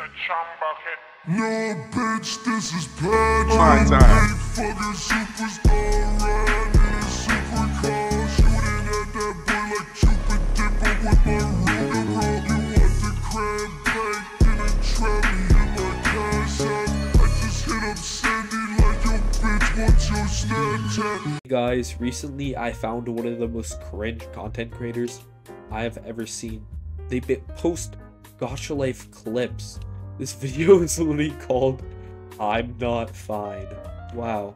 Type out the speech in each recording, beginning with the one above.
the chum bucket. No, bitch, this is bad. My You time. fucking superstar, riding in a supercar, shooting at that boy like Cupid Dipper with my Ruger bro. You want the crab baked in a trap, me hit my cash out. I just hit up Sandy like, yo, bitch, what's your Snapchat? guys, recently I found one of the most cringe content creators I have ever seen. They post Gacha Life clips. This video is literally called I'm Not Fine. Wow.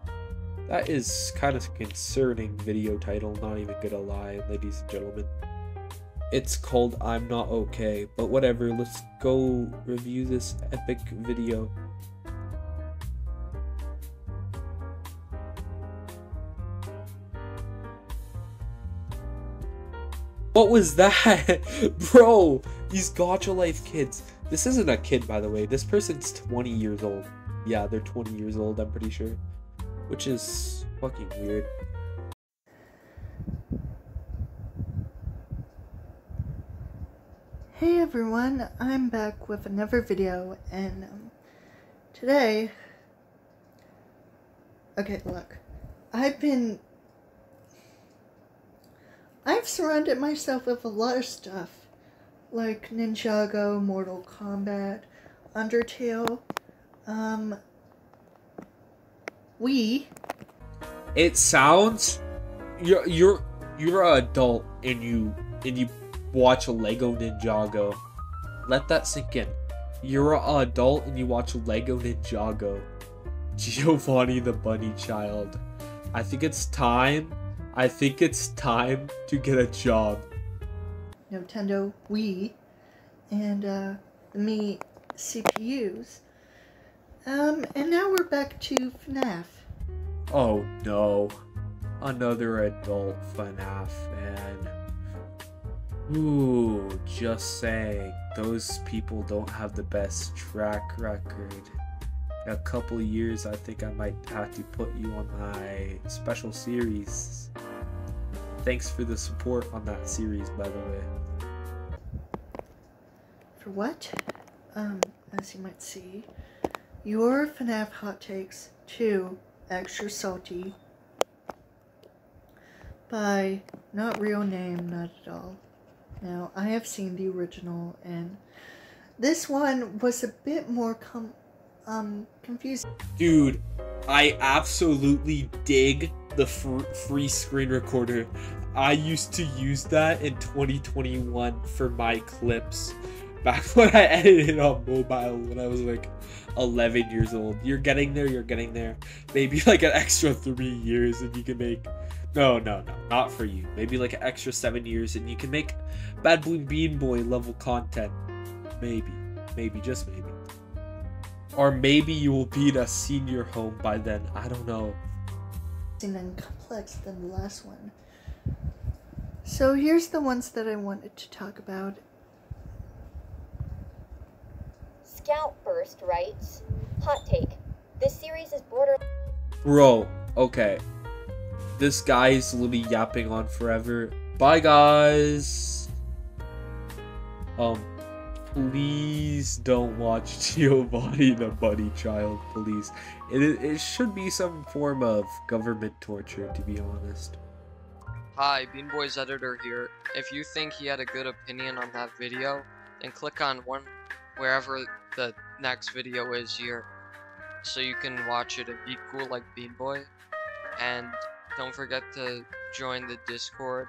That is kind of concerning video title, not even gonna lie, ladies and gentlemen. It's called I'm Not Okay, but whatever, let's go review this epic video. What was that? Bro, these Gacha Life kids. This isn't a kid, by the way. This person's 20 years old. Yeah, they're 20 years old, I'm pretty sure. Which is fucking weird. Hey everyone, I'm back with another video, and um, today, okay, look, I've been, I've surrounded myself with a lot of stuff, like Ninjago, Mortal Kombat, Undertale, um, Wii, It sounds you're you're you're an adult and you and you watch a Lego Ninjago. Let that sink in. You're an adult and you watch Lego Ninjago. Giovanni the Bunny Child. I think it's time. I think it's time to get a job. Nintendo Wii, and uh, the Mii CPUs. Um, and now we're back to FNAF. Oh no. Another adult FNAF fan. Ooh, just saying. Those people don't have the best track record. In a couple years, I think I might have to put you on my special series. Thanks for the support on that series, by the way. For what? Um, as you might see, your FNAF hot takes 2 extra salty by not real name, not at all. Now, I have seen the original, and this one was a bit more um, confusing. Dude, I absolutely dig the fr- free screen recorder. I used to use that in 2021 for my clips. Back when I edited on mobile when I was like 11 years old. You're getting there, you're getting there. Maybe like an extra three years and you can make. No, no, no, not for you. Maybe like an extra seven years and you can make Bad Blue Bean Boy level content. Maybe. Maybe, just maybe. Or maybe you will be in a senior home by then. I don't know. and complex than the last one. So here's the ones that I wanted to talk about. Scout Burst writes, Hot take. This series is border Bro, okay. This guy's literally yapping on forever. Bye, guys. Um, please don't watch Giovanni the Bunny Child, please. It, it should be some form of government torture, to be honest. Hi, Beanboy's editor here. If you think he had a good opinion on that video, then click on one wherever the next video is here so you can watch it and be cool like Beanboy. And don't forget to join the Discord.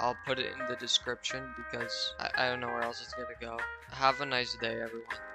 I'll put it in the description because I, I don't know where else it's gonna go. Have a nice day, everyone.